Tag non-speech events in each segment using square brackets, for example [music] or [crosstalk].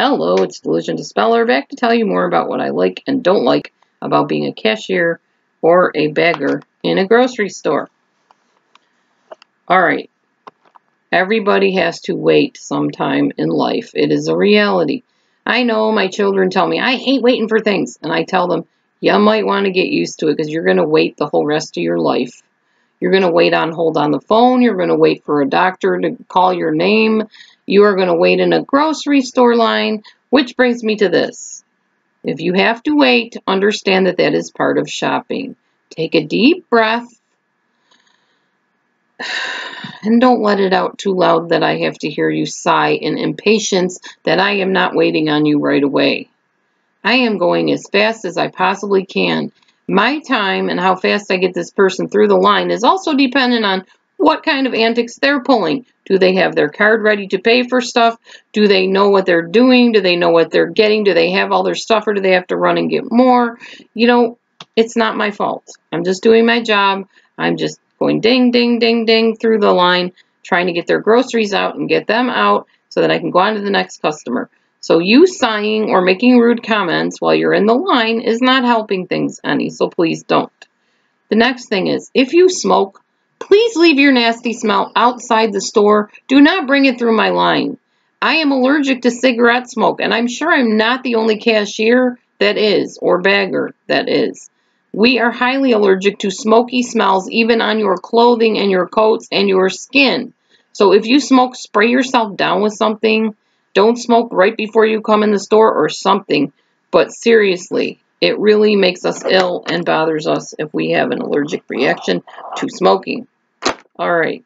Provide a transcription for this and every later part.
Hello, it's Delusion Dispeller back to tell you more about what I like and don't like about being a cashier or a bagger in a grocery store. Alright, everybody has to wait sometime in life. It is a reality. I know my children tell me, I hate waiting for things. And I tell them, you might want to get used to it because you're going to wait the whole rest of your life. You're going to wait on hold on the phone. You're going to wait for a doctor to call your name. You are going to wait in a grocery store line, which brings me to this. If you have to wait, understand that that is part of shopping. Take a deep breath and don't let it out too loud that I have to hear you sigh in impatience that I am not waiting on you right away. I am going as fast as I possibly can. My time and how fast I get this person through the line is also dependent on what kind of antics they're pulling. Do they have their card ready to pay for stuff? Do they know what they're doing? Do they know what they're getting? Do they have all their stuff or do they have to run and get more? You know, it's not my fault. I'm just doing my job. I'm just going ding, ding, ding, ding through the line, trying to get their groceries out and get them out so that I can go on to the next customer. So you sighing or making rude comments while you're in the line is not helping things any, so please don't. The next thing is, if you smoke, Please leave your nasty smell outside the store. Do not bring it through my line. I am allergic to cigarette smoke, and I'm sure I'm not the only cashier that is, or bagger that is. We are highly allergic to smoky smells even on your clothing and your coats and your skin. So if you smoke, spray yourself down with something. Don't smoke right before you come in the store or something. But seriously, it really makes us ill and bothers us if we have an allergic reaction to smoking. All right.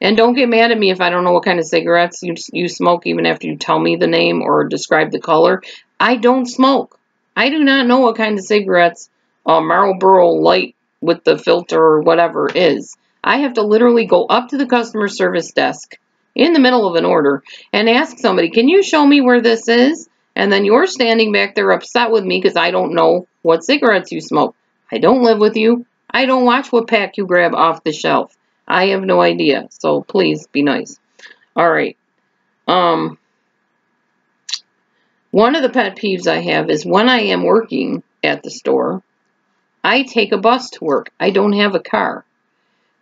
And don't get mad at me if I don't know what kind of cigarettes you, you smoke even after you tell me the name or describe the color. I don't smoke. I do not know what kind of cigarettes uh, Marlboro Light with the filter or whatever is. I have to literally go up to the customer service desk in the middle of an order and ask somebody, can you show me where this is? And then you're standing back there upset with me because I don't know what cigarettes you smoke. I don't live with you. I don't watch what pack you grab off the shelf. I have no idea. So please be nice. All right. Um, one of the pet peeves I have is when I am working at the store, I take a bus to work. I don't have a car.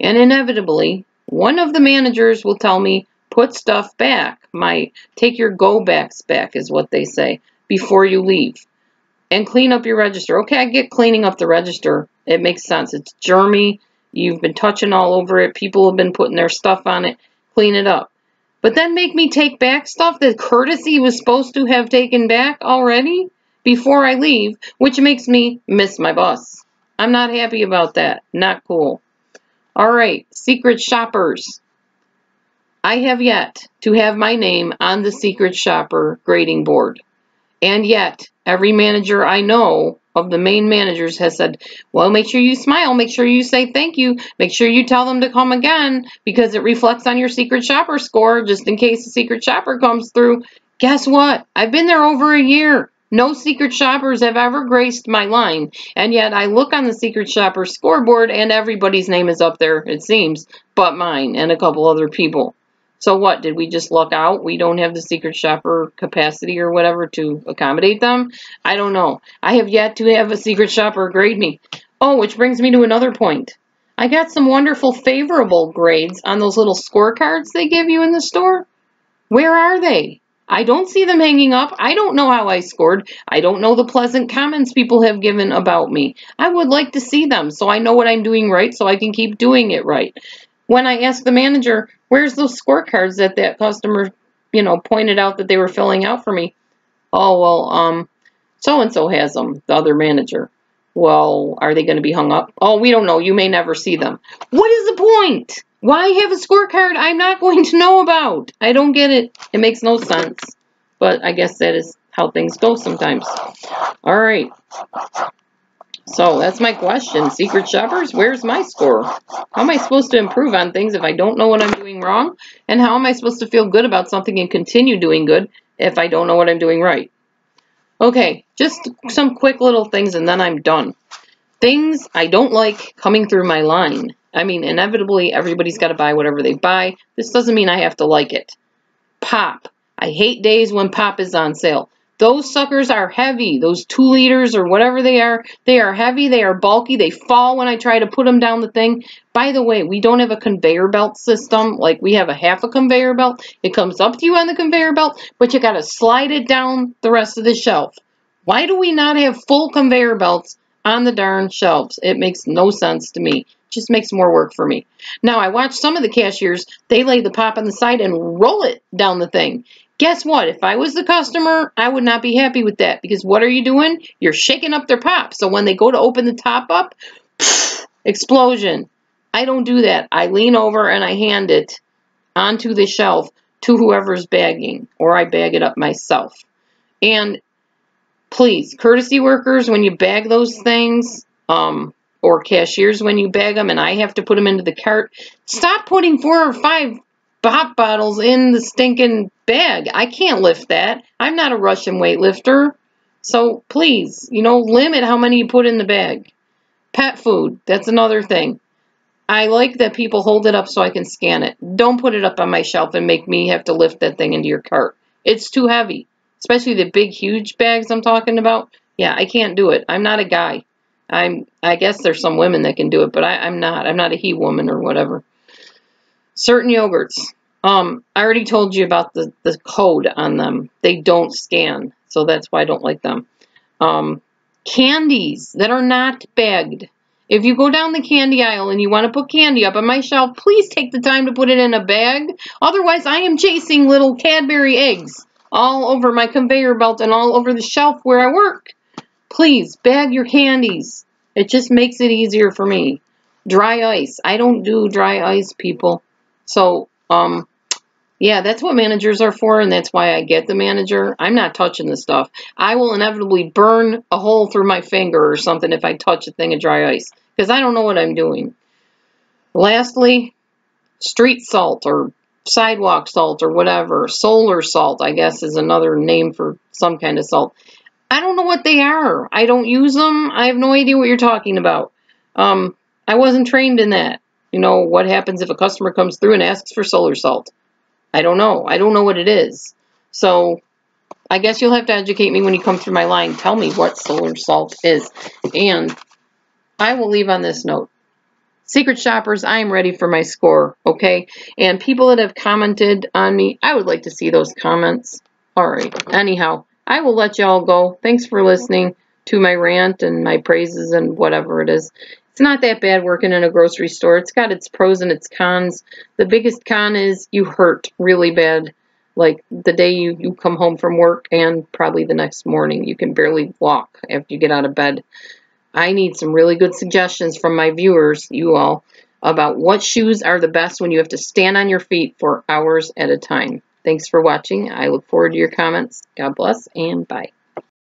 And inevitably, one of the managers will tell me, put stuff back. My take your go backs back is what they say before you leave. And clean up your register. Okay, I get cleaning up the register. It makes sense. It's germy. You've been touching all over it. People have been putting their stuff on it. Clean it up. But then make me take back stuff that courtesy was supposed to have taken back already before I leave, which makes me miss my bus. I'm not happy about that. Not cool. All right, secret shoppers. I have yet to have my name on the secret shopper grading board. And yet, every manager I know of the main managers has said, well, make sure you smile, make sure you say thank you, make sure you tell them to come again because it reflects on your secret shopper score just in case the secret shopper comes through. Guess what? I've been there over a year. No secret shoppers have ever graced my line, and yet I look on the secret shopper scoreboard and everybody's name is up there, it seems, but mine and a couple other people. So what, did we just luck out? We don't have the secret shopper capacity or whatever to accommodate them? I don't know. I have yet to have a secret shopper grade me. Oh, which brings me to another point. I got some wonderful favorable grades on those little scorecards they give you in the store. Where are they? I don't see them hanging up. I don't know how I scored. I don't know the pleasant comments people have given about me. I would like to see them so I know what I'm doing right so I can keep doing it right. When I asked the manager, Where's those scorecards that that customer, you know, pointed out that they were filling out for me? Oh, well, um, so-and-so has them, the other manager. Well, are they going to be hung up? Oh, we don't know. You may never see them. What is the point? Why have a scorecard I'm not going to know about? I don't get it. It makes no sense. But I guess that is how things go sometimes. All right. So that's my question. Secret shoppers, where's my score? How am I supposed to improve on things if I don't know what I'm doing wrong? And how am I supposed to feel good about something and continue doing good if I don't know what I'm doing right? Okay, just some quick little things and then I'm done. Things I don't like coming through my line. I mean, inevitably, everybody's got to buy whatever they buy. This doesn't mean I have to like it. Pop. I hate days when pop is on sale. Those suckers are heavy. Those two liters or whatever they are, they are heavy. They are bulky. They fall when I try to put them down the thing. By the way, we don't have a conveyor belt system. Like we have a half a conveyor belt. It comes up to you on the conveyor belt, but you got to slide it down the rest of the shelf. Why do we not have full conveyor belts on the darn shelves? It makes no sense to me. It just makes more work for me. Now, I watch some of the cashiers, they lay the pop on the side and roll it down the thing. Guess what? If I was the customer, I would not be happy with that because what are you doing? You're shaking up their pop. So when they go to open the top up, [sniffs] explosion. I don't do that. I lean over and I hand it onto the shelf to whoever's bagging or I bag it up myself. And please, courtesy workers, when you bag those things, um, or cashiers when you bag them and I have to put them into the cart, stop putting four or five pop bottles in the stinking bag. I can't lift that. I'm not a Russian weightlifter. So please, you know, limit how many you put in the bag. Pet food, that's another thing. I like that people hold it up so I can scan it. Don't put it up on my shelf and make me have to lift that thing into your cart. It's too heavy, especially the big, huge bags I'm talking about. Yeah, I can't do it. I'm not a guy. I'm. I guess there's some women that can do it, but I, I'm not. I'm not a he woman or whatever. Certain yogurts. Um, I already told you about the, the code on them. They don't scan, so that's why I don't like them. Um, candies that are not bagged. If you go down the candy aisle and you want to put candy up on my shelf, please take the time to put it in a bag. Otherwise, I am chasing little Cadbury eggs all over my conveyor belt and all over the shelf where I work. Please, bag your candies. It just makes it easier for me. Dry ice. I don't do dry ice, people. So, um, yeah, that's what managers are for, and that's why I get the manager. I'm not touching the stuff. I will inevitably burn a hole through my finger or something if I touch a thing of dry ice, because I don't know what I'm doing. Lastly, street salt or sidewalk salt or whatever. Solar salt, I guess, is another name for some kind of salt. I don't know what they are. I don't use them. I have no idea what you're talking about. Um, I wasn't trained in that. You know, what happens if a customer comes through and asks for solar salt? I don't know. I don't know what it is. So I guess you'll have to educate me when you come through my line. Tell me what solar salt is. And I will leave on this note. Secret shoppers, I am ready for my score, okay? And people that have commented on me, I would like to see those comments. All right. Anyhow, I will let y'all go. Thanks for listening to my rant and my praises and whatever it is. It's not that bad working in a grocery store. It's got its pros and its cons. The biggest con is you hurt really bad. Like the day you, you come home from work and probably the next morning. You can barely walk after you get out of bed. I need some really good suggestions from my viewers, you all, about what shoes are the best when you have to stand on your feet for hours at a time. Thanks for watching. I look forward to your comments. God bless and bye.